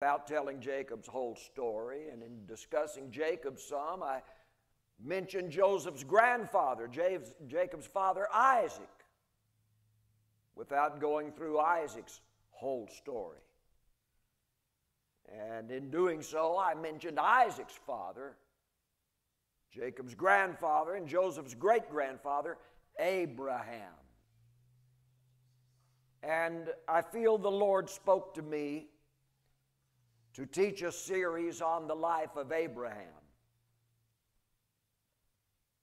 without telling Jacob's whole story. And in discussing Jacob some, I mentioned Joseph's grandfather, Jacob's father Isaac, without going through Isaac's whole story. And in doing so, I mentioned Isaac's father, Jacob's grandfather, and Joseph's great grandfather, Abraham. And I feel the Lord spoke to me to teach a series on the life of Abraham.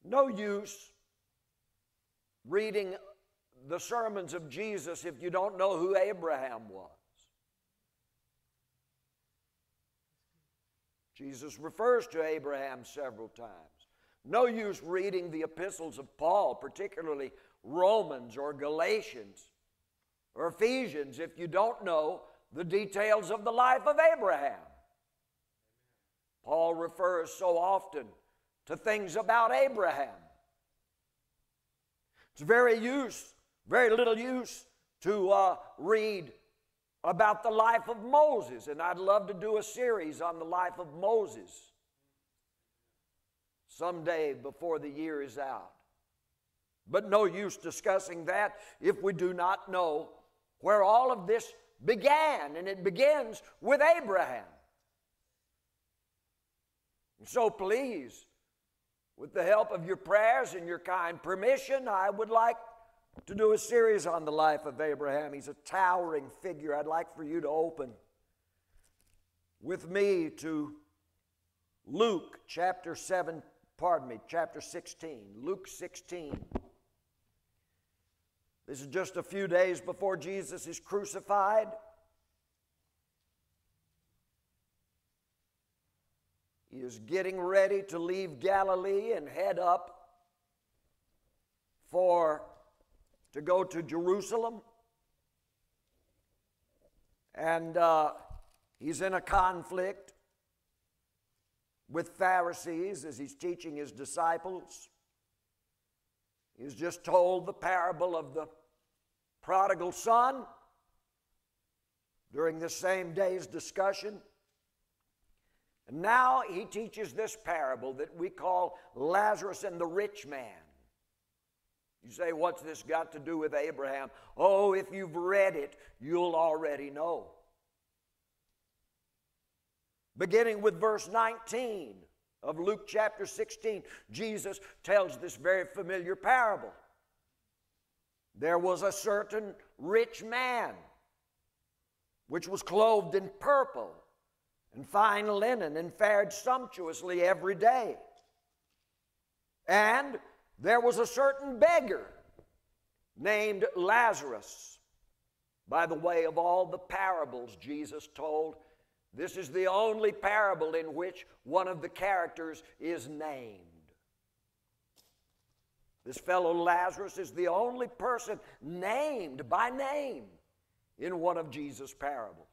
No use reading the sermons of Jesus if you don't know who Abraham was. Jesus refers to Abraham several times. No use reading the epistles of Paul, particularly Romans or Galatians or Ephesians, if you don't know the details of the life of Abraham. Paul refers so often to things about Abraham. It's very use, very little use to uh, read about the life of Moses, and I'd love to do a series on the life of Moses someday before the year is out. But no use discussing that if we do not know where all of this began, and it begins with Abraham. And so, please, with the help of your prayers and your kind permission, I would like to do a series on the life of Abraham. He's a towering figure. I'd like for you to open with me to Luke chapter 7, pardon me, chapter 16. Luke 16. This is just a few days before Jesus is crucified. He is getting ready to leave Galilee and head up for to go to Jerusalem. And uh, he's in a conflict with Pharisees as he's teaching his disciples. He's just told the parable of the prodigal son during the same day's discussion. And now he teaches this parable that we call Lazarus and the rich man. You say, What's this got to do with Abraham? Oh, if you've read it, you'll already know. Beginning with verse 19 of Luke chapter 16, Jesus tells this very familiar parable. There was a certain rich man which was clothed in purple and fine linen and fared sumptuously every day. And there was a certain beggar named Lazarus. By the way, of all the parables Jesus told, this is the only parable in which one of the characters is named. This fellow Lazarus is the only person named by name in one of Jesus' parables.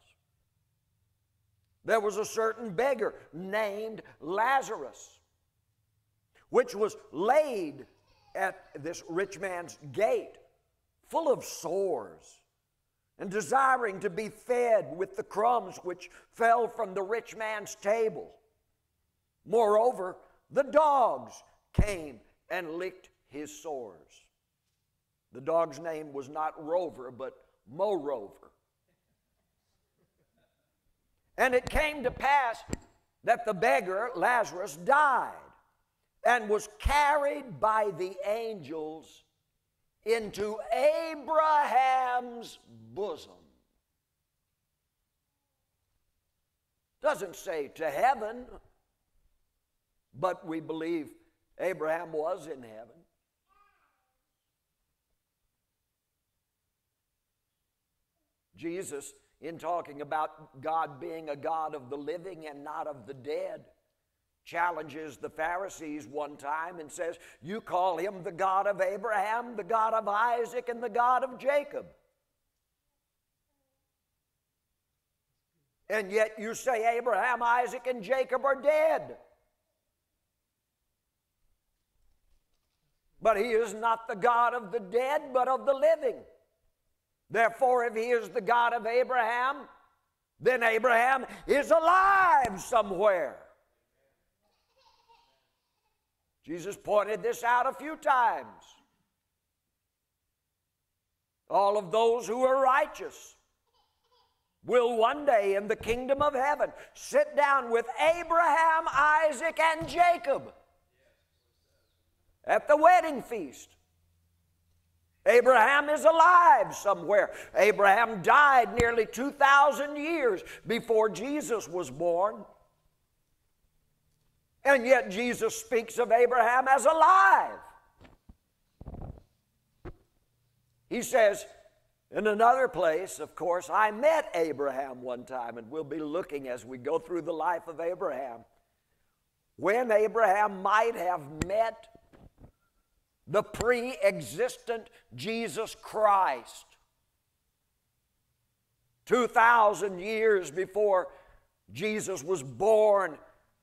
There was a certain beggar named Lazarus, which was laid at this rich man's gate, full of sores and desiring to be fed with the crumbs which fell from the rich man's table. Moreover, the dogs came and licked his sores. The dog's name was not Rover, but Moreover. And it came to pass that the beggar, Lazarus, died and was carried by the angels into Abraham's bosom. Doesn't say to heaven, but we believe Abraham was in heaven. Jesus, in talking about God being a God of the living and not of the dead, challenges the Pharisees one time and says, You call him the God of Abraham, the God of Isaac, and the God of Jacob. And yet you say Abraham, Isaac, and Jacob are dead. But he is not the God of the dead, but of the living. Therefore, if he is the God of Abraham, then Abraham is alive somewhere. Jesus pointed this out a few times. All of those who are righteous will one day in the kingdom of heaven sit down with Abraham, Isaac, and Jacob at the wedding feast. Abraham is alive somewhere. Abraham died nearly 2,000 years before Jesus was born. And yet Jesus speaks of Abraham as alive. He says, in another place, of course, I met Abraham one time, and we'll be looking as we go through the life of Abraham. When Abraham might have met the pre existent Jesus Christ. 2,000 years before Jesus was born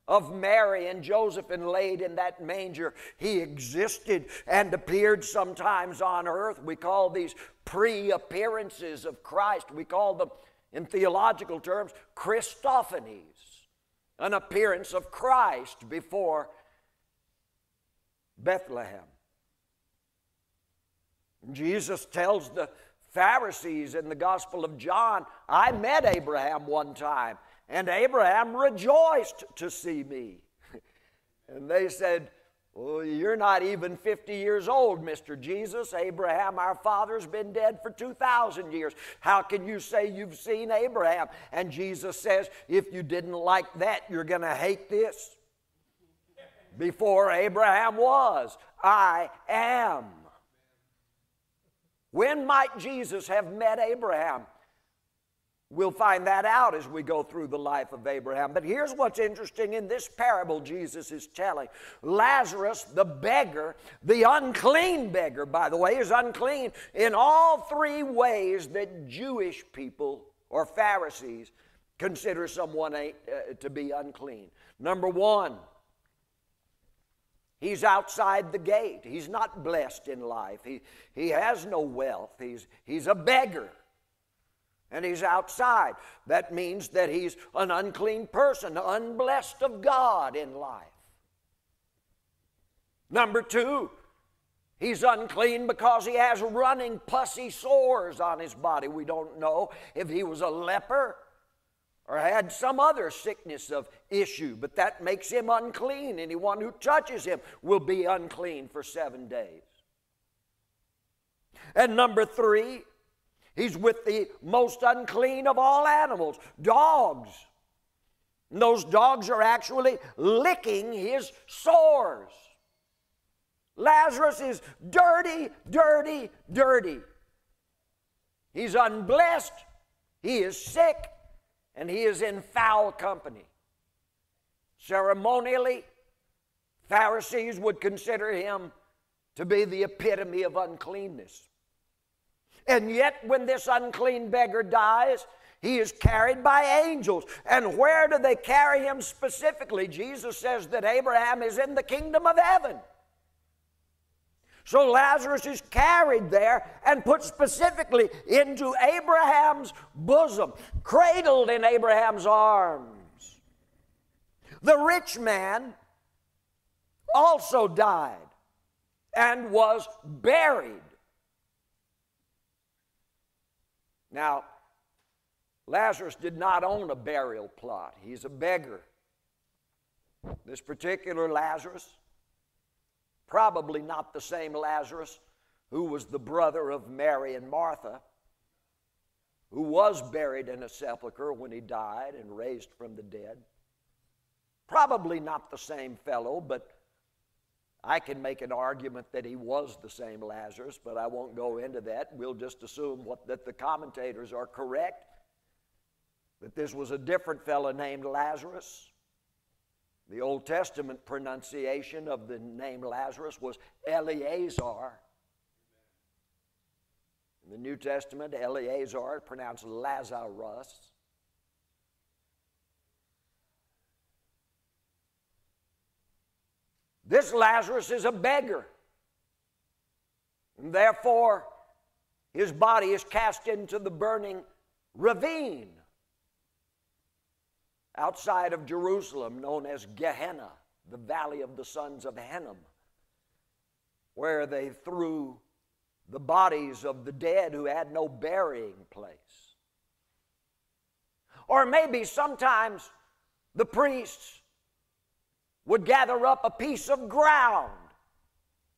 of Mary and Joseph and laid in that manger. He existed and appeared sometimes on earth. We call these pre appearances of Christ, we call them in theological terms Christophanies, an appearance of Christ before Bethlehem. Jesus tells the Pharisees in the Gospel of John, I met Abraham one time, and Abraham rejoiced to see me. and they said, well, you're not even 50 years old, Mr. Jesus. Abraham, our father's been dead for 2,000 years. How can you say you've seen Abraham? And Jesus says, if you didn't like that, you're going to hate this. Before Abraham was, I am. When might Jesus have met Abraham? We'll find that out as we go through the life of Abraham. But here's what's interesting in this parable Jesus is telling Lazarus, the beggar, the unclean beggar, by the way, is unclean in all three ways that Jewish people or Pharisees consider someone uh, to be unclean. Number one, He's outside the gate. He's not blessed in life. He, he has no wealth. He's, he's a beggar. And he's outside. That means that he's an unclean person, unblessed of God in life. Number two, he's unclean because he has running pussy sores on his body. We don't know if he was a leper or had some other sickness of issue, but that makes him unclean. Anyone who touches him will be unclean for seven days. And number three, he's with the most unclean of all animals dogs. And those dogs are actually licking his sores. Lazarus is dirty, dirty, dirty. He's unblessed, he is sick, and he is in foul company. Ceremonially, Pharisees would consider him to be the epitome of uncleanness. And yet, when this unclean beggar dies, he is carried by angels. And where do they carry him specifically? Jesus says that Abraham is in the kingdom of heaven. So Lazarus is carried there and put specifically into Abraham's bosom, cradled in Abraham's arms. The rich man also died and was buried. Now, Lazarus did not own a burial plot, he's a beggar. This particular Lazarus Probably not the same Lazarus who was the brother of Mary and Martha, who was buried in a sepulchre when he died and raised from the dead. Probably not the same fellow, but I can make an argument that he was the same Lazarus, but I won't go into that. We'll just assume what, that the commentators are correct, that this was a different fellow named Lazarus. The Old Testament pronunciation of the name Lazarus was Eleazar. In the New Testament, Eleazar pronounced Lazarus. This Lazarus is a beggar. And therefore, his body is cast into the burning ravine. outside of Jerusalem known as Gehenna, the valley of the sons of Hinnom, where they threw the bodies of the dead who had no burying place. Or maybe sometimes the priests would gather up a piece of ground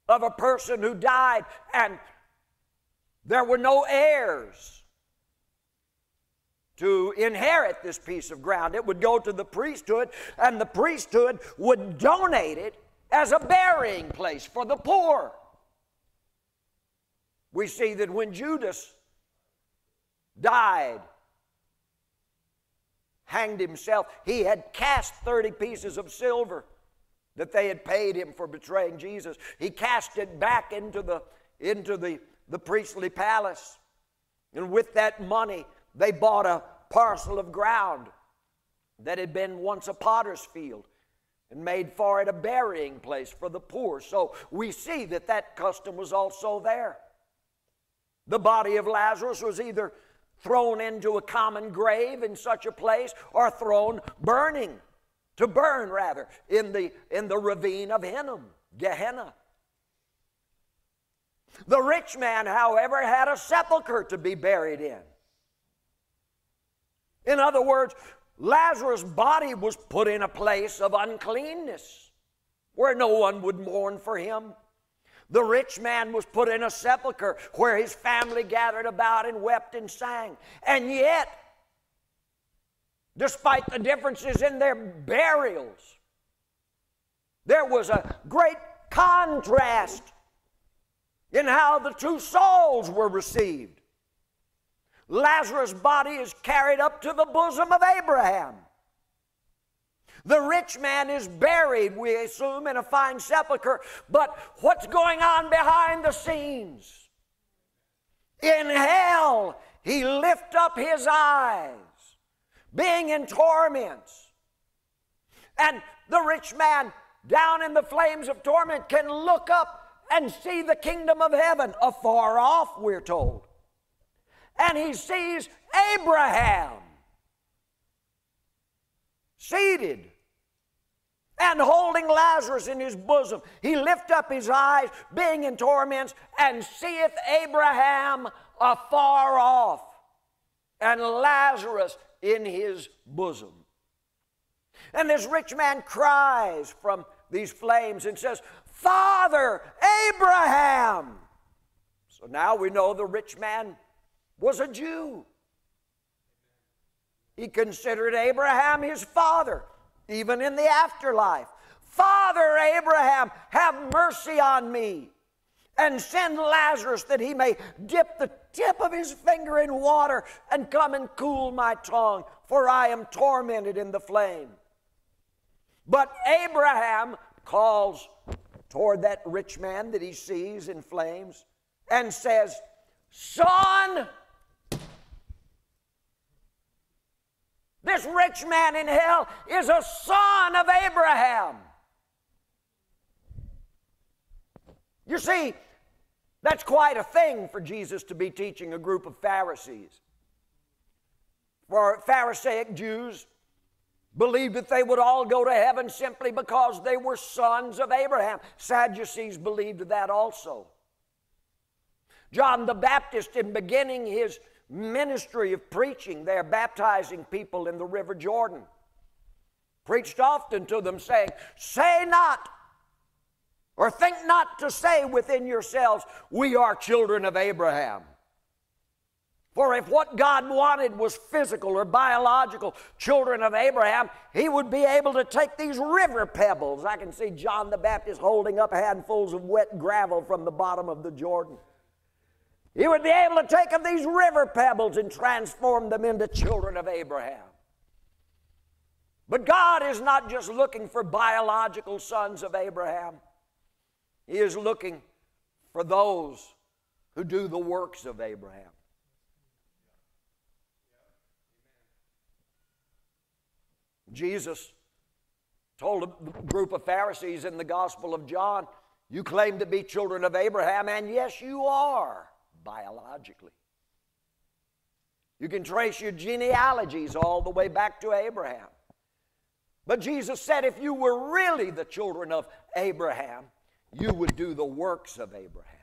of a person who died and there were no heirs to inherit this piece of ground. It would go to the priesthood, and the priesthood would donate it as a burying place for the poor. We see that when Judas died, hanged himself, he had cast 30 pieces of silver that they had paid him for betraying Jesus. He cast it back into the, into the, the priestly palace. And with that money, they bought a parcel of ground that had been once a potter's field and made for it a burying place for the poor. So we see that that custom was also there. The body of Lazarus was either thrown into a common grave in such a place or thrown burning, to burn rather, in the, in the ravine of Hinnom, Gehenna. The rich man, however, had a sepulchre to be buried in. In other words, Lazarus' body was put in a place of uncleanness where no one would mourn for him. The rich man was put in a sepulchre where his family gathered about and wept and sang. And yet, despite the differences in their burials, there was a great contrast in how the two souls were received. Lazarus' body is carried up to the bosom of Abraham. The rich man is buried, we assume, in a fine sepulchre. But what's going on behind the scenes? In hell, he lift up his eyes, being in torments. And the rich man, down in the flames of torment, can look up and see the kingdom of heaven afar off, we're told. And he sees Abraham seated and holding Lazarus in his bosom. He lift up his eyes, being in torments, and seeth Abraham afar off, and Lazarus in his bosom. And this rich man cries from these flames and says, Father, Abraham. So now we know the rich man was a Jew. He considered Abraham his father, even in the afterlife. Father Abraham, have mercy on me and send Lazarus that he may dip the tip of his finger in water and come and cool my tongue, for I am tormented in the flame. But Abraham calls toward that rich man that he sees in flames and says, Son, This rich man in hell is a son of Abraham. You see, that's quite a thing for Jesus to be teaching a group of Pharisees. For Pharisaic Jews believed that they would all go to heaven simply because they were sons of Abraham. Sadducees believed that also. John the Baptist, in beginning his ministry of preaching there, baptizing people in the River Jordan. Preached often to them, saying, Say not, or think not to say within yourselves, We are children of Abraham. For if what God wanted was physical or biological children of Abraham, he would be able to take these river pebbles. I can see John the Baptist holding up handfuls of wet gravel from the bottom of the Jordan. He would be able to take of these river pebbles and transform them into children of Abraham. But God is not just looking for biological sons of Abraham, He is looking for those who do the works of Abraham. Jesus told a group of Pharisees in the Gospel of John, You claim to be children of Abraham, and yes, you are biologically. You can trace your genealogies all the way back to Abraham. But Jesus said, if you were really the children of Abraham, you would do the works of Abraham.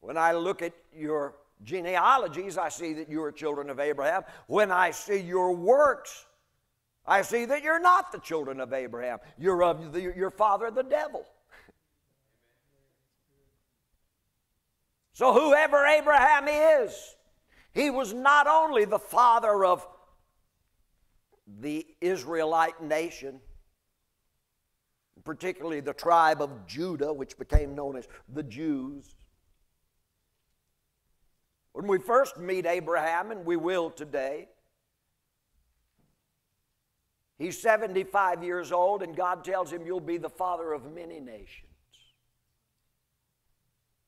When I look at your genealogies, I see that you are children of Abraham. When I see your works, I see that you're not the children of Abraham. You're of the, your father, the devil. So, whoever Abraham is, he was not only the father of the Israelite nation, particularly the tribe of Judah, which became known as the Jews. When we first meet Abraham, and we will today, he's 75 years old, and God tells him, You'll be the father of many nations.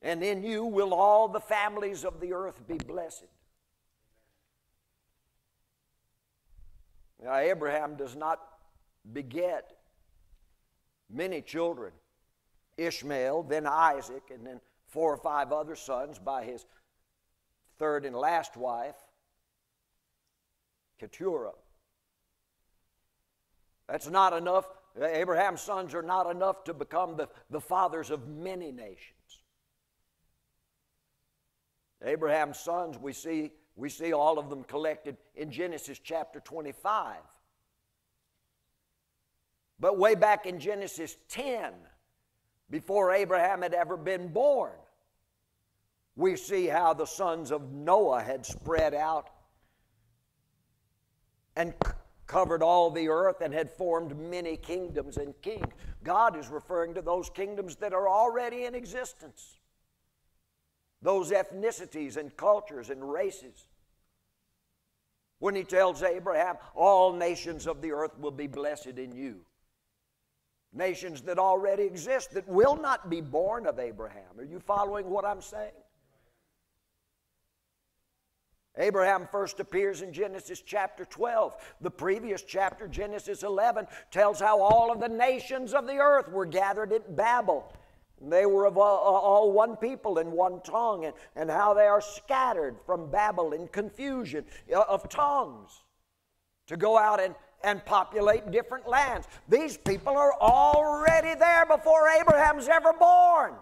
And in you will all the families of the earth be blessed. Now, Abraham does not beget many children Ishmael, then Isaac, and then four or five other sons by his third and last wife, Keturah. That's not enough. Abraham's sons are not enough to become the, the fathers of many nations. Abraham's sons, we see we see all of them collected in Genesis chapter 25. But way back in Genesis 10, before Abraham had ever been born, we see how the sons of Noah had spread out and covered all the earth and had formed many kingdoms and kings. God is referring to those kingdoms that are already in existence, those ethnicities and cultures and races when he tells Abraham, All nations of the earth will be blessed in you. Nations that already exist that will not be born of Abraham. Are you following what I'm saying? Abraham first appears in Genesis chapter 12. The previous chapter, Genesis 11, tells how all of the nations of the earth were gathered at Babel. They were of all, one people and one tongue, and, and how they are scattered from Babel in confusion uh, of tongues to go out and, and populate different lands. These people are already there before Abraham's ever born.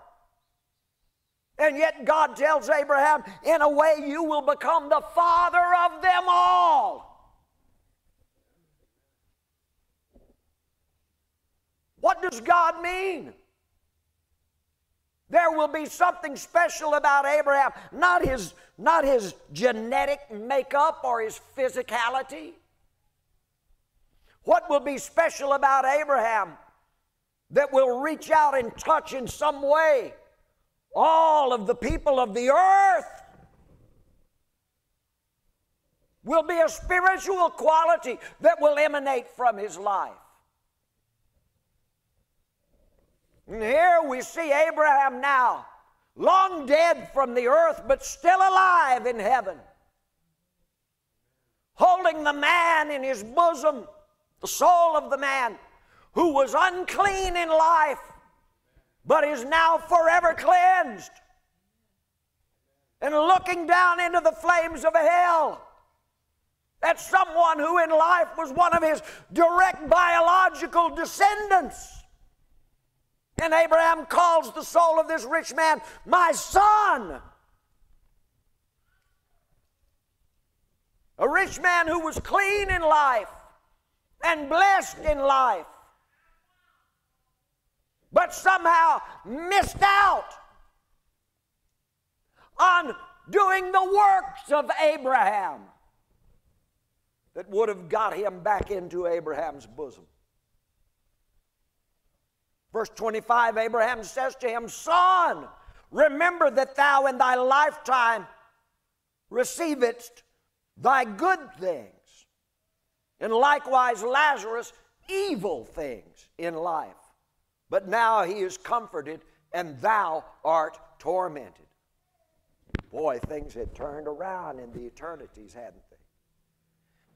And yet God tells Abraham, in a way, you will become the father of them all. What does God mean? There will be something special about Abraham, not his, not his genetic makeup or his physicality. What will be special about Abraham that will reach out and touch in some way all of the people of the earth? Will be a spiritual quality that will emanate from his life. And here we see Abraham now, long dead from the earth, but still alive in heaven, holding the man in his bosom, the soul of the man who was unclean in life, but is now forever cleansed, and looking down into the flames of hell. at someone who in life was one of his direct biological descendants. And Abraham calls the soul of this rich man, My son. A rich man who was clean in life and blessed in life, but somehow missed out on doing the works of Abraham that would have got him back into Abraham's bosom. Verse 25 Abraham says to him, Son, remember that thou in thy lifetime receivest thy good things, and likewise Lazarus evil things in life. But now he is comforted, and thou art tormented. Boy, things had turned around in the eternities, hadn't they?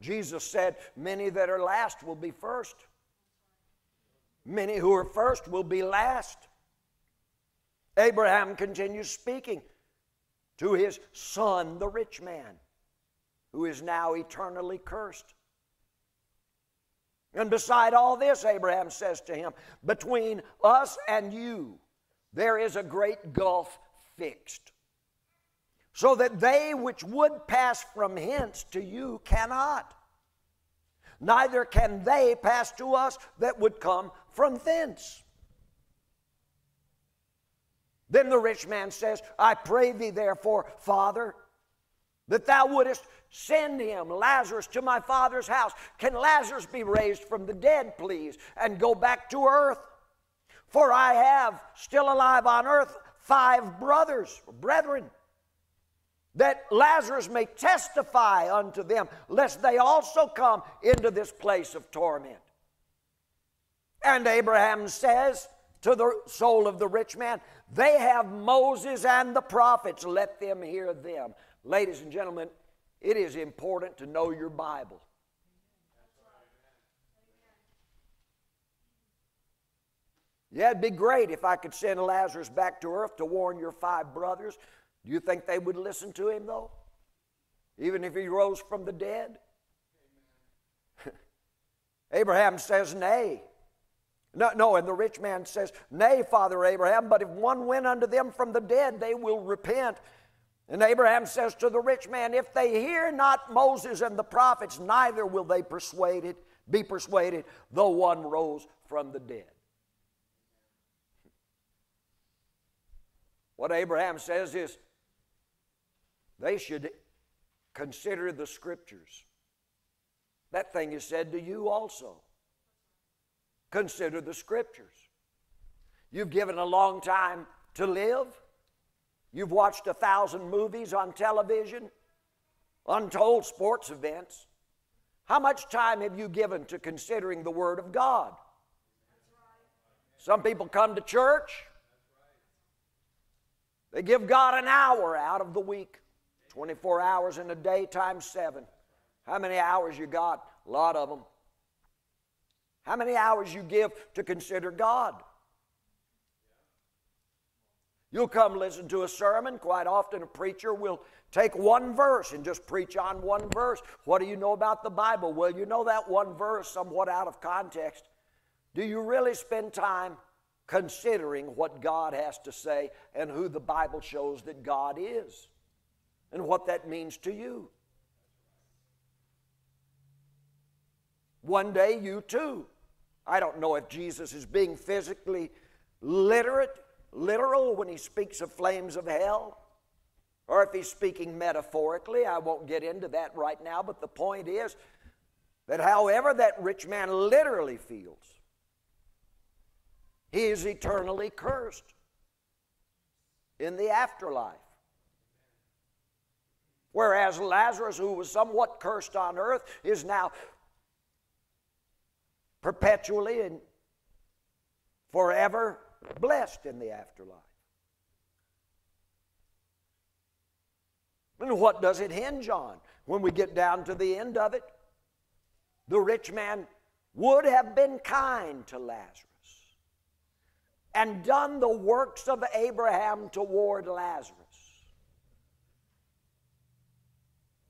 Jesus said, Many that are last will be first. Many who are first will be last. Abraham continues speaking to his son, the rich man, who is now eternally cursed. And beside all this, Abraham says to him, Between us and you, there is a great gulf fixed, so that they which would pass from hence to you cannot. Neither can they pass to us that would come from thence. Then the rich man says, I pray thee, therefore, Father, that thou wouldest send him, Lazarus, to my father's house. Can Lazarus be raised from the dead, please, and go back to earth? For I have still alive on earth five brothers, brethren, that Lazarus may testify unto them, lest they also come into this place of torment. And Abraham says to the soul of the rich man, They have Moses and the prophets, let them hear them. Ladies and gentlemen, it is important to know your Bible. Yeah, it'd be great if I could send Lazarus back to earth to warn your five brothers. Do you think they would listen to him, though? Even if he rose from the dead? Abraham says, Nay. No, no, and the rich man says, Nay, Father Abraham, but if one went unto them from the dead, they will repent. And Abraham says to the rich man, If they hear not Moses and the prophets, neither will they persuaded, be persuaded, though one rose from the dead. What Abraham says is they should consider the scriptures. That thing is said to you also. Consider the scriptures. You've given a long time to live. You've watched a thousand movies on television, untold sports events. How much time have you given to considering the Word of God? Some people come to church, they give God an hour out of the week, 24 hours in a day times seven. How many hours you got? A lot of them. How many hours you give to consider God? You'll come listen to a sermon. Quite often, a preacher will take one verse and just preach on one verse. What do you know about the Bible? Well, you know that one verse somewhat out of context. Do you really spend time considering what God has to say and who the Bible shows that God is and what that means to you? One day, you too. I don't know if Jesus is being physically literate literal when he speaks of flames of hell, or if he's speaking metaphorically. I won't get into that right now, but the point is that however that rich man literally feels, he is eternally cursed in the afterlife. Whereas Lazarus, who was somewhat cursed on earth, is now perpetually and forever blessed in the afterlife. And what does it hinge on when we get down to the end of it? The rich man would have been kind to Lazarus and done the works of Abraham toward Lazarus.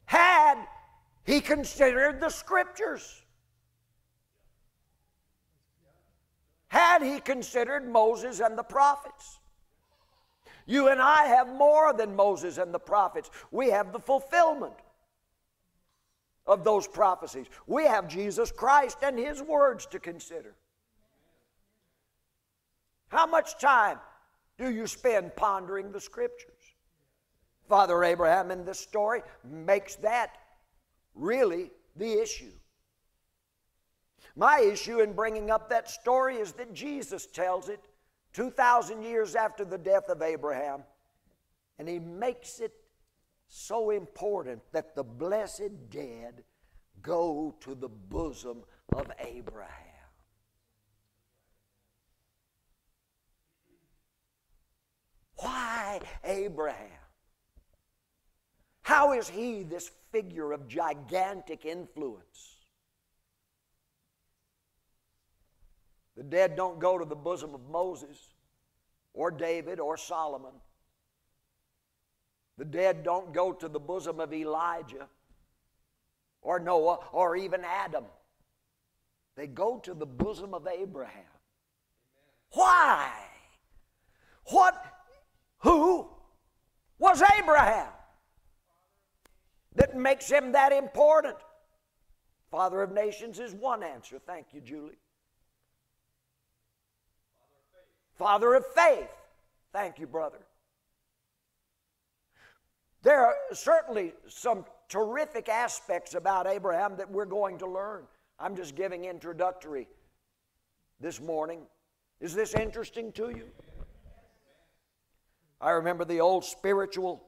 Had he considered the scriptures. Had he considered Moses and the prophets. You and I have more than Moses and the prophets. We have the fulfillment of those prophecies. We have Jesus Christ and his words to consider. How much time do you spend pondering the scriptures? Father Abraham in this story makes that really the issue. My issue in bringing up that story is that Jesus tells it 2,000 years after the death of Abraham, and he makes it so important that the blessed dead go to the bosom of Abraham. Why Abraham? How is he this figure of gigantic influence? The dead don't go to the bosom of Moses or David or Solomon. The dead don't go to the bosom of Elijah or Noah or even Adam. they go to the bosom of Abraham. Why? What? Who was Abraham that makes him that important? Father of nations is one answer. Thank you, Julie. Father of faith. Thank you, brother. There are certainly some terrific aspects about Abraham that we're going to learn. I'm just giving introductory this morning. Is this interesting to you? I remember the old spiritual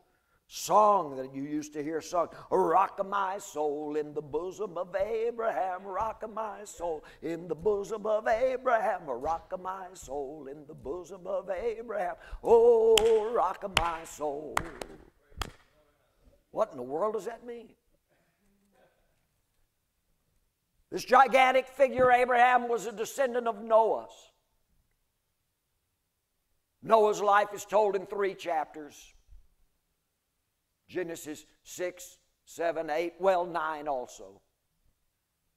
song that you used to hear sung rock of my soul in the bosom of abraham rock of my soul in the bosom of abraham rock of my soul in the bosom of abraham. Oh rock of my soul. What in the world does that mean? This gigantic figure abraham was a descendant of noah's. Noah's life is told in three chapters Genesis 6, 7, 8, well, 9 also.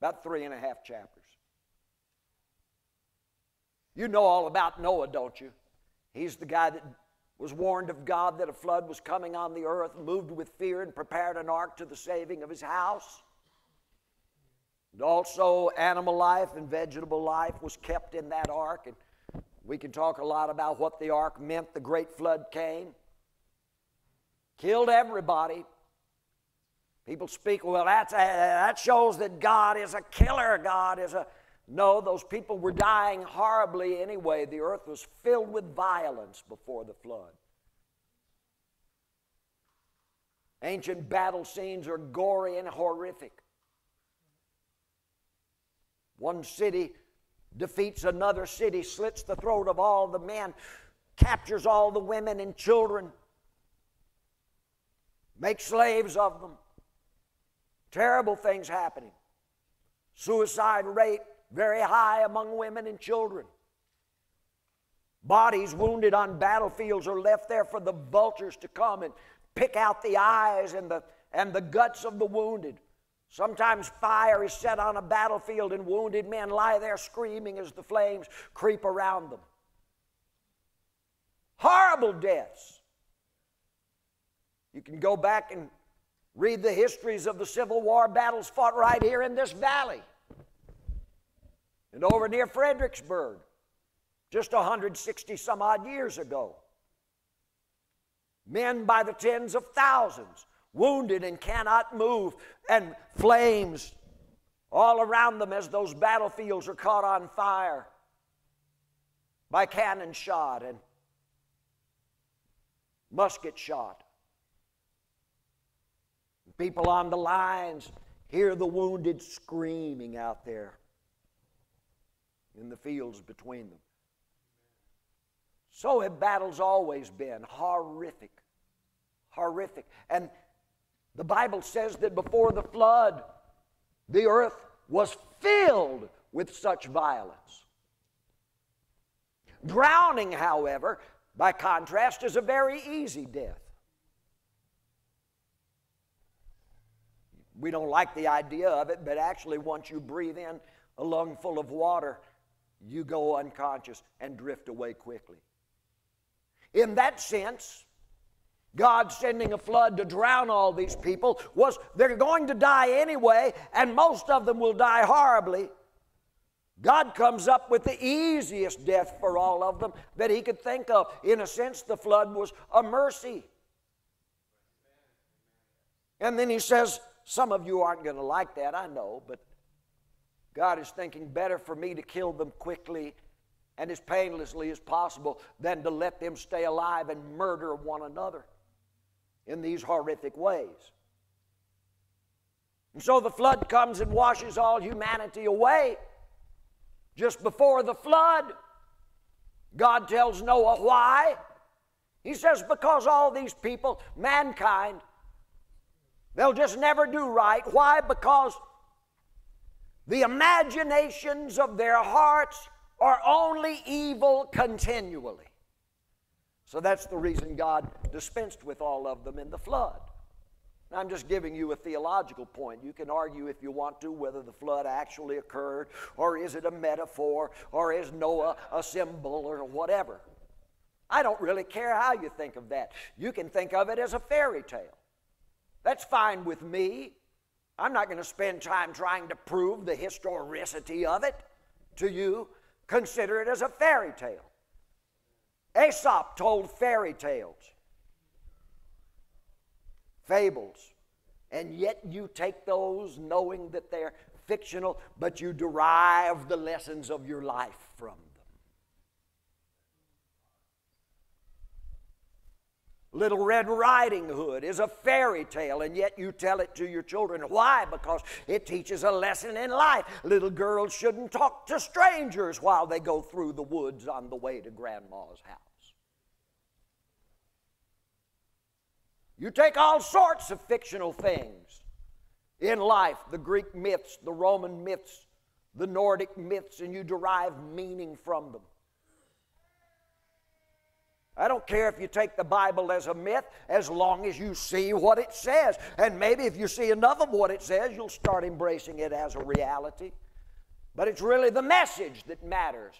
About three and a half chapters. You know all about Noah, don't you? He's the guy that was warned of God that a flood was coming on the earth, moved with fear, and prepared an ark to the saving of his house. And also, animal life and vegetable life was kept in that ark. And we can talk a lot about what the ark meant. The great flood came. Killed everybody. People speak, well, that's a, that shows that God is a killer. God is a. No, those people were dying horribly anyway. The earth was filled with violence before the flood. Ancient battle scenes are gory and horrific. One city defeats another city, slits the throat of all the men, captures all the women and children make slaves of them. Terrible things happening. Suicide rate very high among women and children. Bodies wounded on battlefields are left there for the vultures to come and pick out the eyes and the, and the guts of the wounded. Sometimes fire is set on a battlefield and wounded men lie there screaming as the flames creep around them. Horrible deaths. You can go back and read the histories of the Civil War battles fought right here in this valley and over near Fredericksburg just 160 some odd years ago. Men by the tens of thousands, wounded and cannot move, and flames all around them as those battlefields are caught on fire by cannon shot and musket shot. People on the lines hear the wounded screaming out there in the fields between them. So have battles always been horrific. Horrific. And the Bible says that before the flood, the earth was filled with such violence. Drowning, however, by contrast, is a very easy death. We don't like the idea of it, but actually, once you breathe in a lung full of water, you go unconscious and drift away quickly. In that sense, God sending a flood to drown all these people was they're going to die anyway, and most of them will die horribly. God comes up with the easiest death for all of them that He could think of. In a sense, the flood was a mercy. And then He says, some of you aren't going to like that, I know, but God is thinking better for me to kill them quickly and as painlessly as possible than to let them stay alive and murder one another in these horrific ways. And so the flood comes and washes all humanity away. Just before the flood, God tells Noah why. He says, Because all these people, mankind, They'll just never do right. Why? Because the imaginations of their hearts are only evil continually. So that's the reason God dispensed with all of them in the flood. I'm just giving you a theological point. You can argue if you want to whether the flood actually occurred, or is it a metaphor, or is Noah a symbol, or whatever. I don't really care how you think of that. You can think of it as a fairy tale. That's fine with me. I'm not going to spend time trying to prove the historicity of it to you. Consider it as a fairy tale. Aesop told fairy tales fables. And yet you take those knowing that they're fictional, but you derive the lessons of your life from them. Little Red Riding Hood is a fairy tale, and yet you tell it to your children. Why? Because it teaches a lesson in life. Little girls shouldn't talk to strangers while they go through the woods on the way to grandma's house. You take all sorts of fictional things in life the Greek myths, the Roman myths, the Nordic myths, and you derive meaning from them. I don't care if you take the Bible as a myth as long as you see what it says. And maybe if you see enough of what it says, you'll start embracing it as a reality. But it's really the message that matters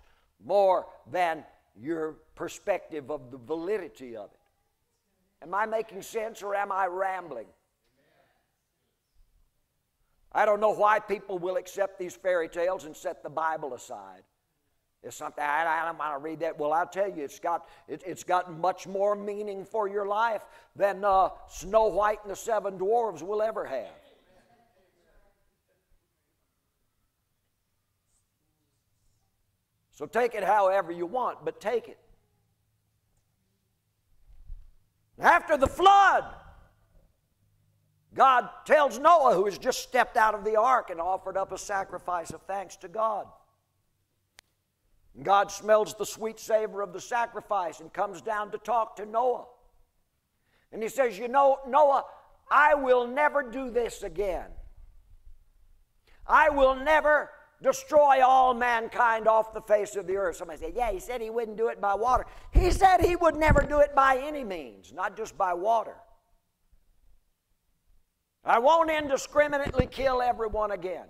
more than your perspective of the validity of it. Am I making sense or am I rambling? I don't know why people will accept these fairy tales and set the Bible aside. It's something I, I don't want to read that. Well, I'll tell you, it's got it, has got much more meaning for your life than uh, Snow White and the Seven Dwarves will ever have. So take it however you want, but take it. After the flood, God tells Noah, who has just stepped out of the ark and offered up a sacrifice of thanks to God. God smells the sweet savor of the sacrifice and comes down to talk to Noah. And he says, You know, Noah, I will never do this again. I will never destroy all mankind off the face of the earth. Somebody said, Yeah, he said he wouldn't do it by water. He said he would never do it by any means, not just by water. I won't indiscriminately kill everyone again.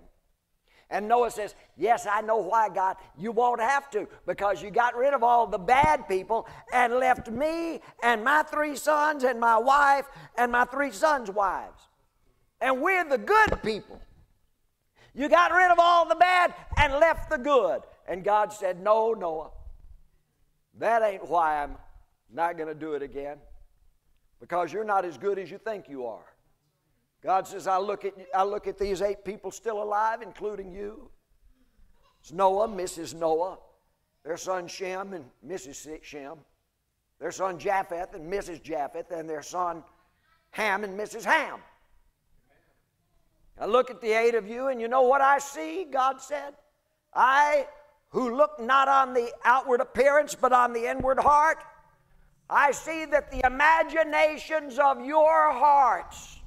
And Noah says, Yes, I know why, God. You won't have to because you got rid of all the bad people and left me and my three sons and my wife and my three sons' wives. And we're the good people. You got rid of all the bad and left the good. And God said, No, Noah, that ain't why I'm not going to do it again. Because you're not as good as you think you are. God says, I look at, I look at these eight people still alive, including you. It's Noah, Mrs. Noah, their son Shem and Mrs. Shem, their son Japheth and Mrs. Japheth, and their son Ham and Mrs. Ham. I look at the eight of you, and you know what I see? God said, I who look not on the outward appearance, but on the inward heart, I see that the imaginations of your hearts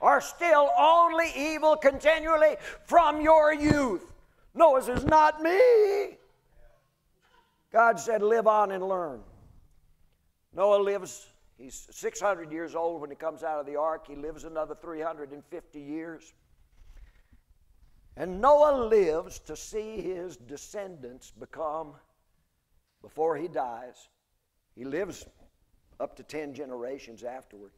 are still only evil continually from your youth. Noah says, Not me. God said, Live on and learn. Noah lives He's 600 years old when he comes out of the ark. He lives another 350 years. And Noah lives to see his descendants become, before he dies, he lives up to 10 generations afterward.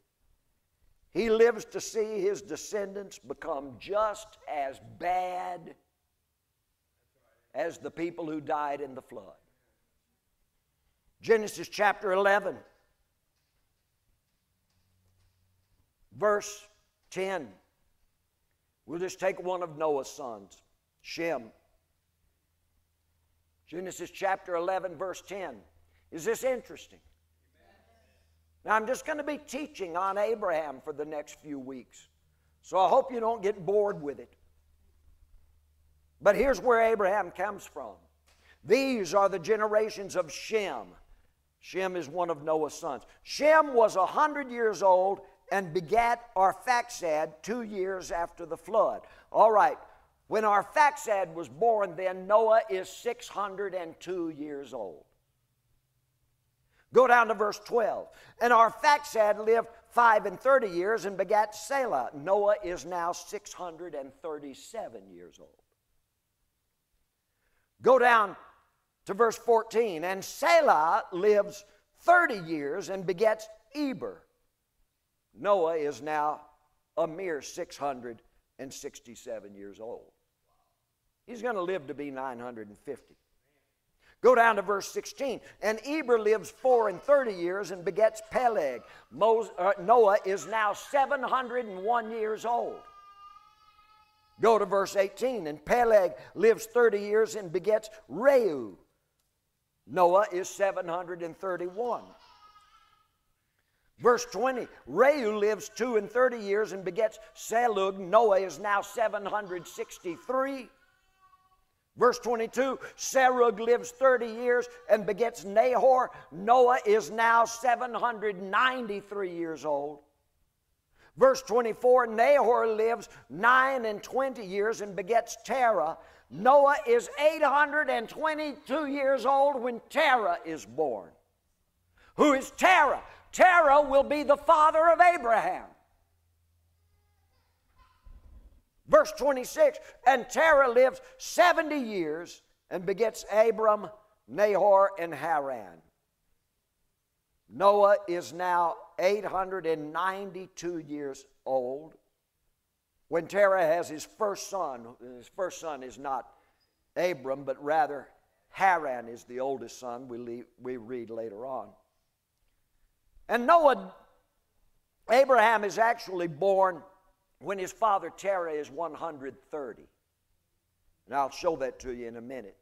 He lives to see his descendants become just as bad as the people who died in the flood. Genesis chapter 11 Verse 10. We'll just take one of Noah's sons, Shem. Genesis chapter 11, verse 10. Is this interesting? Now, I'm just going to be teaching on Abraham for the next few weeks. So I hope you don't get bored with it. But here's where Abraham comes from. These are the generations of Shem. Shem is one of Noah's sons. Shem was a 100 years old and begat Arphaxad two years after the flood. All right, when Arphaxad was born, then Noah is 602 years old. Go down to verse 12. And Arphaxad lived five and thirty years and begat Selah. Noah is now 637 years old. Go down to verse 14. And Selah lives 30 years and begets Eber. Noah is now a mere 667 years old. He's going to live to be 950. Go down to verse 16. And Eber lives four and thirty years and begets Peleg. Moses, uh, Noah is now 701 years old. Go to verse 18. And Peleg lives 30 years and begets Reu. Noah is 731. Verse 20, Reu lives two and thirty years and begets Serug. Noah is now 763. Verse 22, Serug lives 30 years and begets Nahor. Noah is now 793 years old. Verse 24, Nahor lives 9 and 20 years and begets Terah. Noah is 822 years old when Terah is born. Who is Terah? Terah will be the father of Abraham. Verse 26 And Terah lives 70 years and begets Abram, Nahor, and Haran. Noah is now 892 years old. When Terah has his first son, his first son is not Abram, but rather Haran is the oldest son, we, leave, we read later on. And Noah, Abraham is actually born when his father Terah is 130. And I'll show that to you in a minute.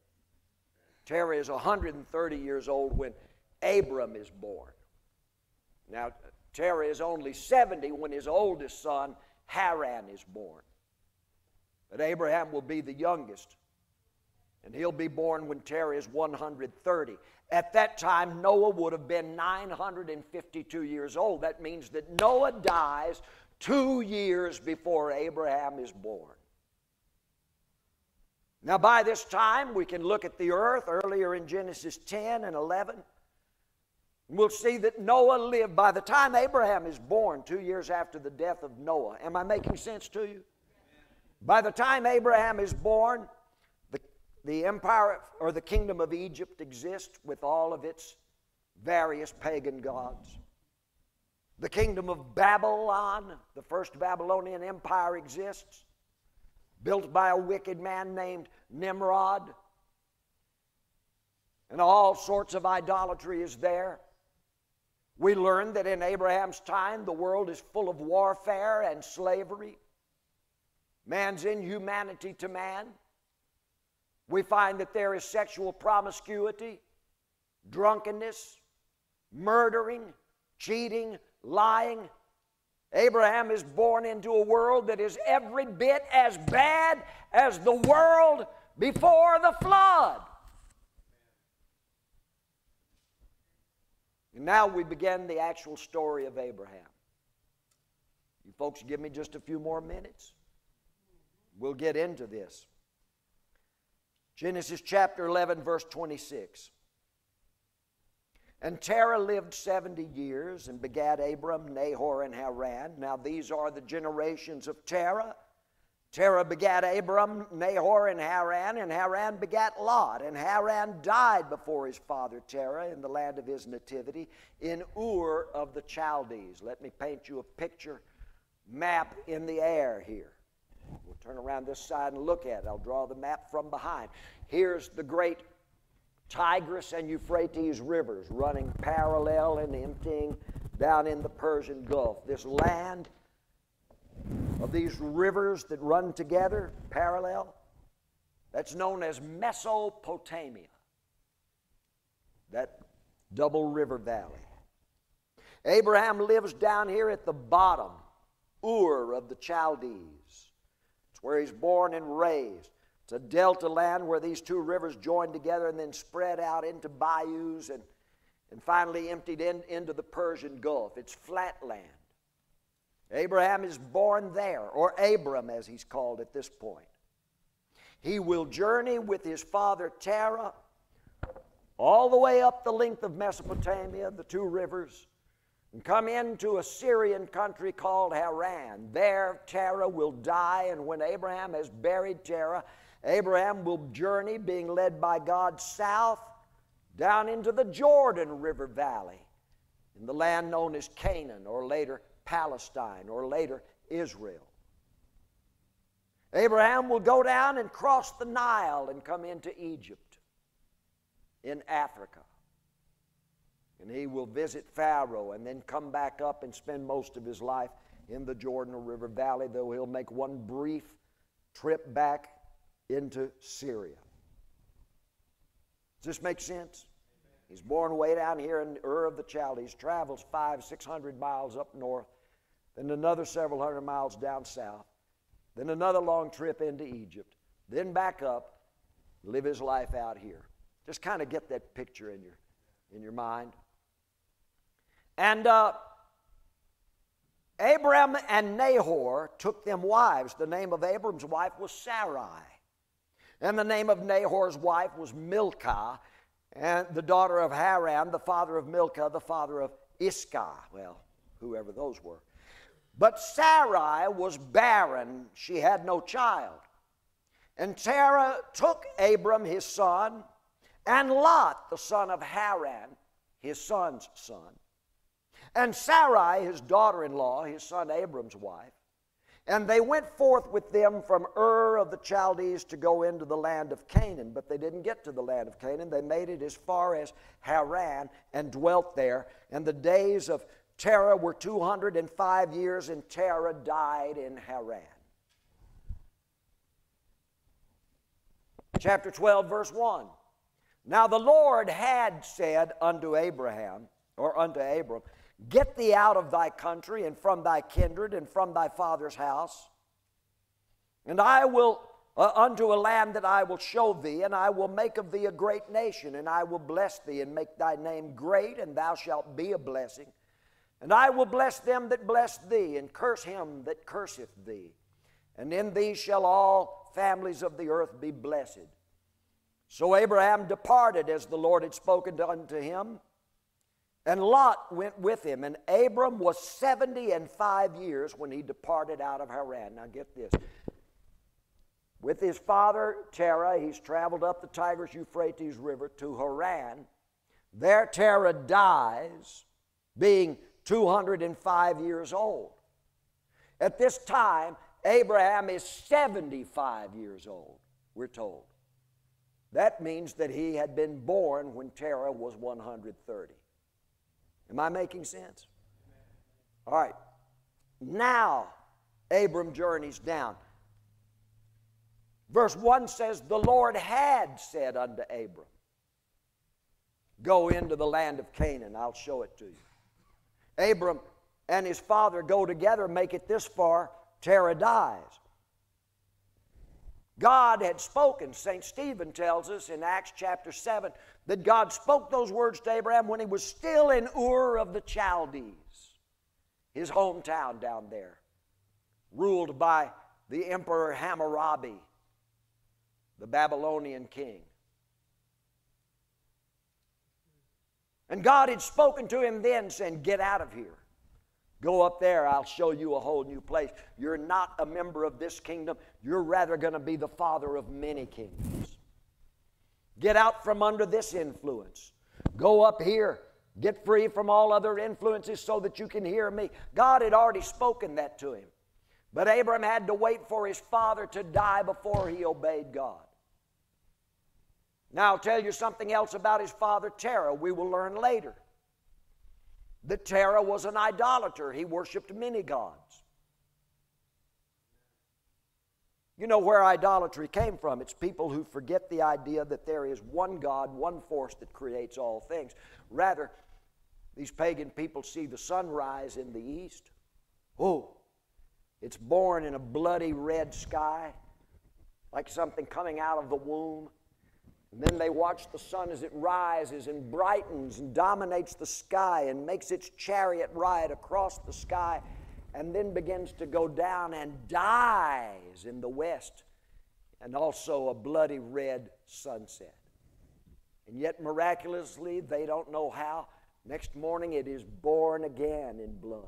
Terah is 130 years old when Abram is born. Now, Terah is only 70 when his oldest son, Haran, is born. But Abraham will be the youngest. And he'll be born when Terah is 130. At that time, Noah would have been 952 years old. That means that Noah dies two years before Abraham is born. Now, by this time, we can look at the earth earlier in Genesis 10 and 11. We'll see that Noah lived by the time Abraham is born, two years after the death of Noah. Am I making sense to you? By the time Abraham is born, the, the empire or the kingdom of Egypt exists with all of its various pagan gods. The kingdom of Babylon, the first Babylonian empire, exists, built by a wicked man named Nimrod. And all sorts of idolatry is there. We learn that in Abraham's time, the world is full of warfare and slavery, man's inhumanity to man. We find that there is sexual promiscuity, drunkenness, murdering, cheating, lying. Abraham is born into a world that is every bit as bad as the world before the flood. And now we begin the actual story of Abraham. You folks give me just a few more minutes. We'll get into this. Genesis chapter 11, verse 26. And Terah lived 70 years and begat Abram, Nahor, and Haran. Now these are the generations of Terah. Terah begat Abram, Nahor, and Haran, and Haran begat Lot. And Haran died before his father Terah in the land of his nativity in Ur of the Chaldees. Let me paint you a picture map in the air here. We'll turn around this side and look at it. I'll draw the map from behind. Here's the great Tigris and Euphrates rivers running parallel and emptying down in the Persian Gulf. This land of these rivers that run together parallel, that's known as Mesopotamia, that double river valley. Abraham lives down here at the bottom, Ur of the Chaldees. It's where he's born and raised. It's a delta land where these two rivers join together and then spread out into bayous and, and finally emptied in, into the Persian Gulf. It's flat land. Abraham is born there, or Abram as he's called at this point. He will journey with his father Terah all the way up the length of Mesopotamia, the two rivers, and come into a Syrian country called Haran. There, Terah will die, and when Abraham has buried Terah, Abraham will journey, being led by God south down into the Jordan River Valley in the land known as Canaan, or later Palestine, or later Israel. Abraham will go down and cross the Nile and come into Egypt in Africa. And he will visit Pharaoh and then come back up and spend most of his life in the Jordan River Valley, though he'll make one brief trip back into Syria. Does this make sense? He's born way down here in Ur of the Chaldees, travels five, six hundred miles up north, then another several hundred miles down south, then another long trip into Egypt, then back up, live his life out here. Just kind of get that picture in your, in your mind. And uh, Abram and Nahor took them wives. The name of Abram's wife was Sarai. And the name of Nahor's wife was Milcah, and the daughter of Haran, the father of Milcah, the father of Iscah. Well, whoever those were. But Sarai was barren, she had no child. And Terah took Abram his son, and Lot, the son of Haran, his son's son, and Sarai, his daughter in law, his son Abram's wife. And they went forth with them from Ur of the Chaldees to go into the land of Canaan. But they didn't get to the land of Canaan. They made it as far as Haran and dwelt there. And the days of Terah were 205 years, and Terah died in Haran. Chapter 12, verse 1. Now the Lord had said unto Abraham, or unto Abram, Get thee out of thy country and from thy kindred and from thy father's house, and I will uh, unto a land that I will show thee, and I will make of thee a great nation, and I will bless thee and make thy name great, and thou shalt be a blessing. And I will bless them that bless thee, and curse him that curseth thee. And in thee shall all families of the earth be blessed. So Abraham departed as the Lord had spoken unto him. And Lot went with him, and Abram was 70 and five years when he departed out of Haran. Now get this. With his father Terah, he's traveled up the Tigris Euphrates River to Haran. There Terah dies, being 205 years old. At this time, Abraham is 75 years old, we're told. That means that he had been born when Terah was 130. Am I making sense? All right. Now, Abram journeys down. Verse 1 says, The Lord had said unto Abram, Go into the land of Canaan, I'll show it to you. Abram and his father go together, make it this far, Terah dies. God had spoken. St. Stephen tells us in Acts chapter 7 that God spoke those words to Abraham when he was still in Ur of the Chaldees, his hometown down there, ruled by the Emperor Hammurabi, the Babylonian king. And God had spoken to him then, saying, Get out of here. Go up there, I'll show you a whole new place. You're not a member of this kingdom, you're rather going to be the father of many kingdoms. Get out from under this influence. Go up here. Get free from all other influences so that you can hear me. God had already spoken that to him. But Abram had to wait for his father to die before he obeyed God. Now, I'll tell you something else about his father Terah. We will learn later that Terah was an idolater, he worshiped many gods. You know where idolatry came from. It's people who forget the idea that there is one God, one force that creates all things. Rather, these pagan people see the sunrise in the east. Oh, it's born in a bloody red sky, like something coming out of the womb. And then they watch the sun as it rises and brightens and dominates the sky and makes its chariot ride across the sky and then begins to go down and dies in the west, and also a bloody red sunset. And yet, miraculously, they don't know how. Next morning, it is born again in blood.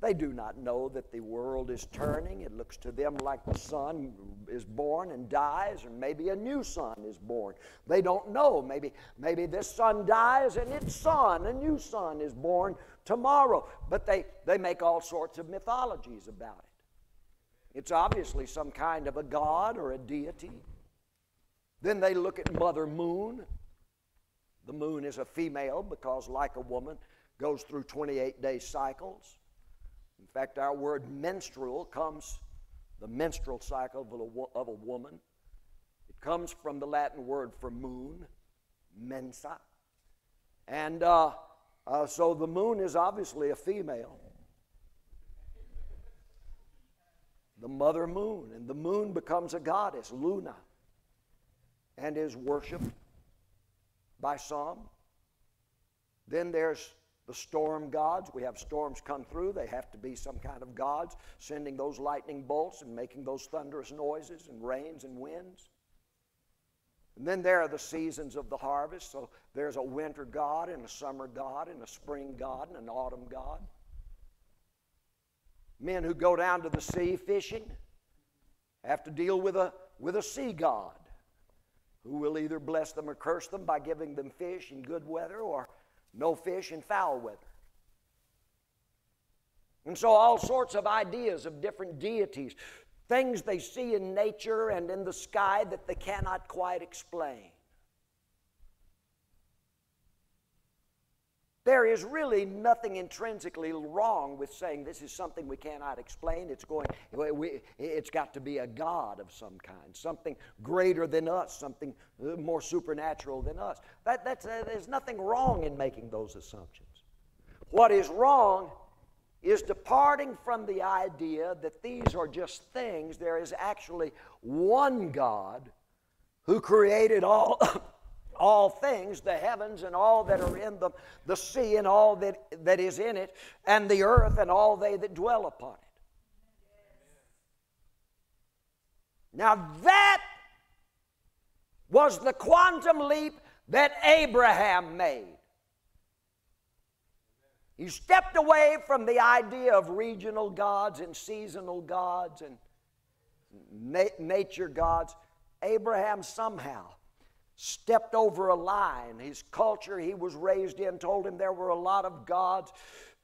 They do not know that the world is turning. It looks to them like the sun is born and dies, or maybe a new sun is born. They don't know. Maybe, maybe this sun dies and its son, a new sun, is born tomorrow. But they, they make all sorts of mythologies about it. It's obviously some kind of a god or a deity. Then they look at Mother Moon. The moon is a female because, like a woman, goes through 28 day cycles. In fact, our word menstrual comes, the menstrual cycle of a, of a woman, it comes from the Latin word for moon, mensa. And uh, uh, so the moon is obviously a female. The mother moon. And the moon becomes a goddess, Luna, and is worshiped by some. Then there's the storm gods. We have storms come through. They have to be some kind of gods, sending those lightning bolts and making those thunderous noises and rains and winds. And then there are the seasons of the harvest. So there's a winter god and a summer god and a spring god and an autumn god. Men who go down to the sea fishing have to deal with a, with a sea god who will either bless them or curse them by giving them fish in good weather or no fish in foul weather. And so, all sorts of ideas of different deities, things they see in nature and in the sky that they cannot quite explain. There is really nothing intrinsically wrong with saying this is something we cannot explain. It's going, it's got to be a God of some kind, something greater than us, something uh, more supernatural than us. That, that's, uh, there's nothing wrong in making those assumptions. What is wrong is departing from the idea that these are just things. There is actually one God who created all. All things, the heavens and all that are in them, the sea and all that, that is in it, and the earth and all they that dwell upon it. Now that was the quantum leap that Abraham made. He stepped away from the idea of regional gods and seasonal gods and na- nature gods. Abraham somehow stepped over a line. His culture he was raised in told him there were a lot of gods.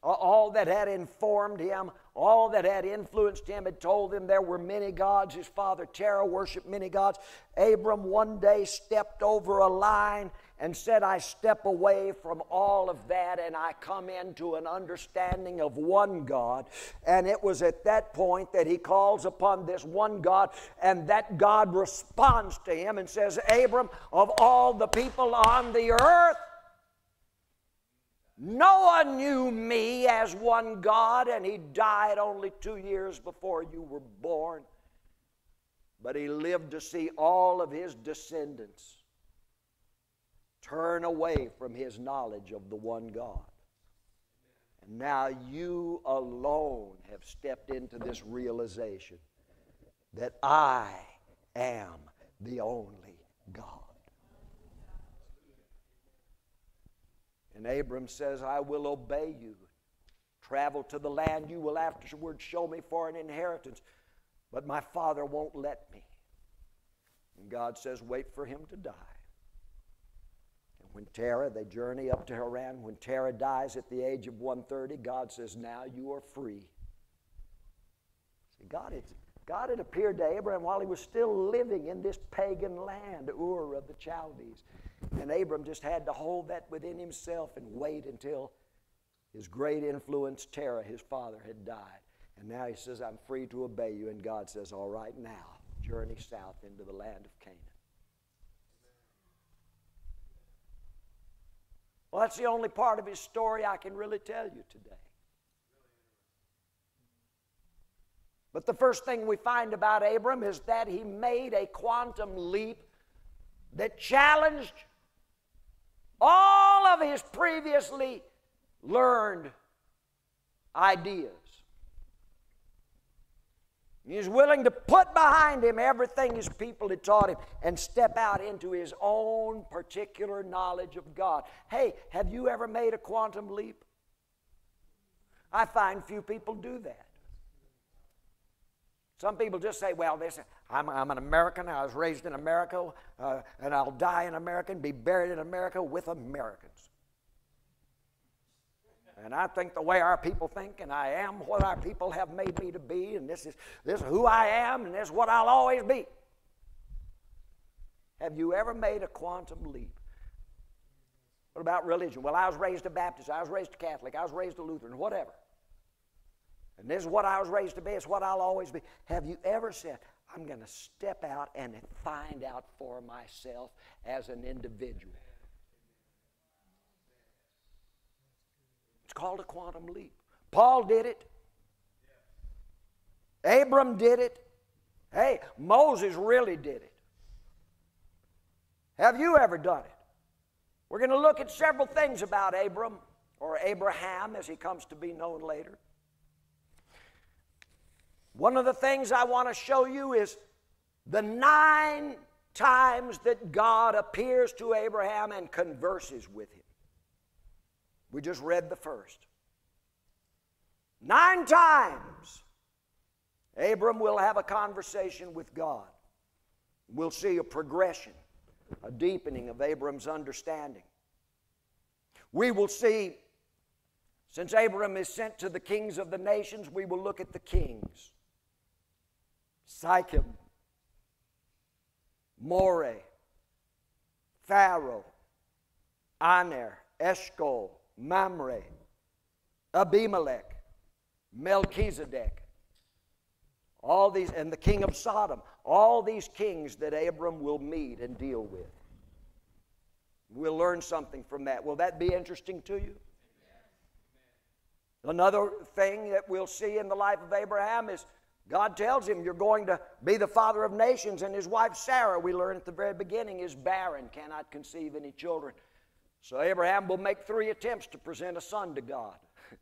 All that had informed him, all that had influenced him, had told him there were many gods. His father Terah worshiped many gods. Abram one day stepped over a line and said, I step away from all of that and I come into an understanding of one God. And it was at that point that he calls upon this one God, and that God responds to him and says, Abram, of all the people on the earth, no one knew me as one God, and he died only two years before you were born. But he lived to see all of his descendants turn away from his knowledge of the one God. And now you alone have stepped into this realization that I am the only God. And Abram says, I will obey you. Travel to the land you will afterward show me for an inheritance. But my father won't let me. And God says, Wait for him to die. And when Terah, they journey up to Haran. When Terah dies at the age of 130, God says, Now you are free. See, God had, God had appeared to Abraham while he was still living in this pagan land, Ur of the Chaldees. And Abram just had to hold that within himself and wait until his great influence, Terah, his father, had died. And now he says, I'm free to obey you. And God says, All right, now, journey south into the land of Canaan. Well, that's the only part of his story I can really tell you today. But the first thing we find about Abram is that he made a quantum leap that challenged all of his previously learned ideas. He's willing to put behind him everything his people had taught him and step out into his own particular knowledge of God. Hey, have you ever made a quantum leap? I find few people do that. Some people just say, well, this, I'm, I'm an American, I was raised in America, uh, and I'll die in America and be buried in America with Americans. And I think the way our people think, and I am what our people have made me to be, and this is, this is who I am, and this is what I'll always be. Have you ever made a quantum leap? What about religion? Well, I was raised a Baptist, I was raised a Catholic, I was raised a Lutheran, whatever. And this is what I was raised to be, it's what I'll always be. Have you ever said, I'm going to step out and find out for myself as an individual? It's called a quantum leap. Paul did it. Abram did it. Hey, Moses really did it. Have you ever done it? We're going to look at several things about Abram, or Abraham as he comes to be known later. One of the things I want to show you is the nine times that God appears to Abraham and converses with him. We just read the first. Nine times, Abram will have a conversation with God. We'll see a progression, a deepening of Abram's understanding. We will see, since Abram is sent to the kings of the nations, we will look at the kings. Sichem, More, Pharaoh, Aner, Eshcol, Mamre, Abimelech, Melchizedek, all these, and the king of Sodom, all these kings that Abram will meet and deal with. We'll learn something from that. Will that be interesting to you? Another thing that we'll see in the life of Abraham is God tells him, You're going to be the father of nations, and his wife Sarah, we learn at the very beginning, is barren, cannot conceive any children. So Abraham will make three attempts to present a son to God.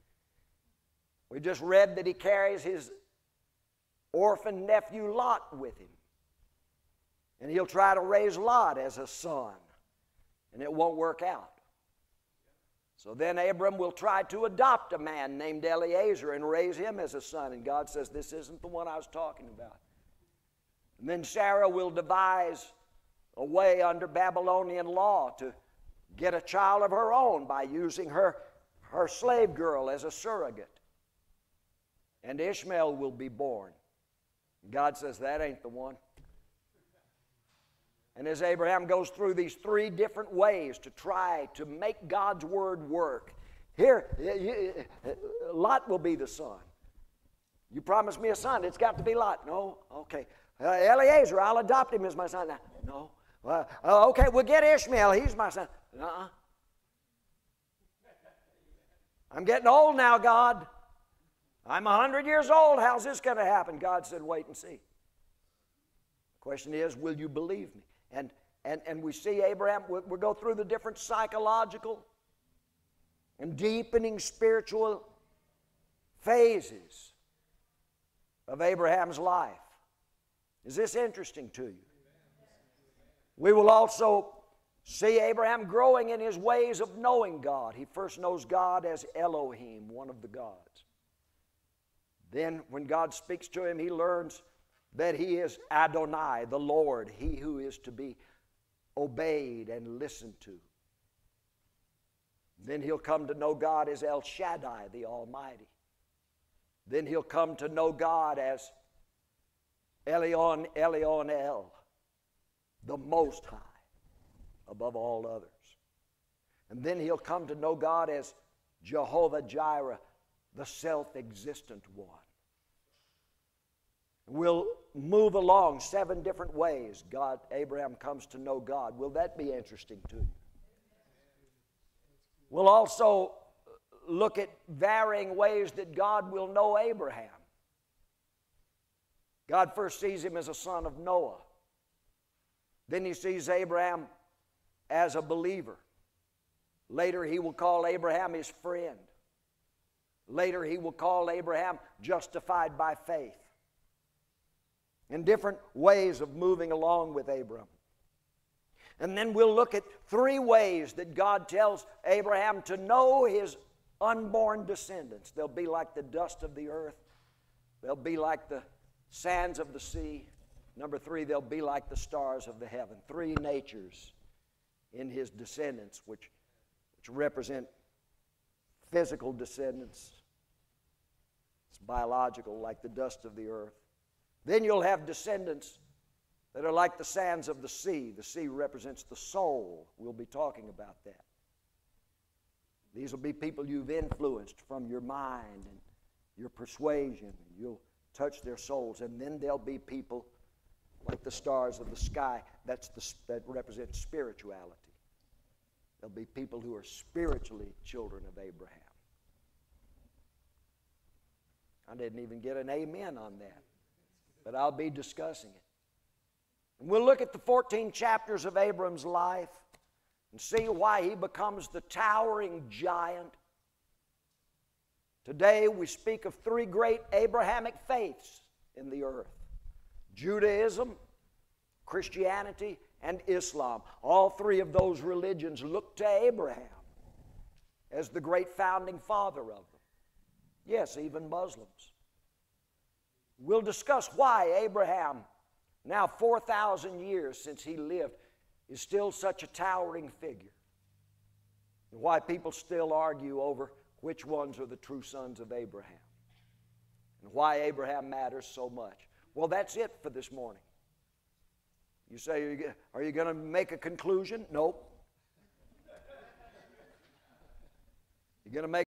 we just read that he carries his orphan nephew Lot with him. And he'll try to raise Lot as a son, and it won't work out. So then Abram will try to adopt a man named Eliezer and raise him as a son. And God says, This isn't the one I was talking about. And then Sarah will devise a way under Babylonian law to get a child of her own by using her, her slave girl as a surrogate. And Ishmael will be born. God says, That ain't the one. And as Abraham goes through these three different ways to try to make God's word work, here, Lot will be the son. You promised me a son. It's got to be Lot. No? Okay. Uh, Eliezer, I'll adopt him as my son. No. Uh, okay, we'll get Ishmael. He's my son. Uh-uh. I'm getting old now, God. I'm 100 years old. How's this going to happen? God said, wait and see. The question is, will you believe me? And, and, and we see Abraham, we, we go through the different psychological and deepening spiritual phases of Abraham's life. Is this interesting to you? We will also see Abraham growing in his ways of knowing God. He first knows God as Elohim, one of the gods. Then, when God speaks to him, he learns that he is Adonai, the Lord, he who is to be obeyed and listened to. Then he'll come to know God as El Shaddai, the Almighty. Then he'll come to know God as Elyon, Elyon El, the Most High, above all others. And then he'll come to know God as Jehovah Jireh, the self existent one. We'll move along seven different ways God Abraham comes to know God. Will that be interesting to you? We'll also look at varying ways that God will know Abraham. God first sees him as a son of Noah. Then he sees Abraham as a believer. Later, he will call Abraham his friend. Later, he will call Abraham justified by faith. And different ways of moving along with Abram. And then we'll look at three ways that God tells Abraham to know his unborn descendants. They'll be like the dust of the earth, they'll be like the sands of the sea. Number three, they'll be like the stars of the heaven. Three natures in his descendants, which, which represent physical descendants. It's biological, like the dust of the earth. Then you'll have descendants that are like the sands of the sea. The sea represents the soul. We'll be talking about that. These will be people you've influenced from your mind and your persuasion. You'll touch their souls. And then there'll be people like the stars of the sky. That's the, that represents spirituality. There'll be people who are spiritually children of Abraham. I didn't even get an amen on that, but I'll be discussing it. And we'll look at the 14 chapters of Abram's life and see why he becomes the towering giant. Today we speak of three great Abrahamic faiths in the earth Judaism, Christianity, and Islam. All three of those religions look to Abraham as the great founding father of them. Yes, even Muslims. We'll discuss why Abraham, now 4,000 years since he lived, is still such a towering figure. And why people still argue over which ones are the true sons of Abraham. And why Abraham matters so much. Well, that's it for this morning. You say, are you going to make a conclusion? Nope. You're going to make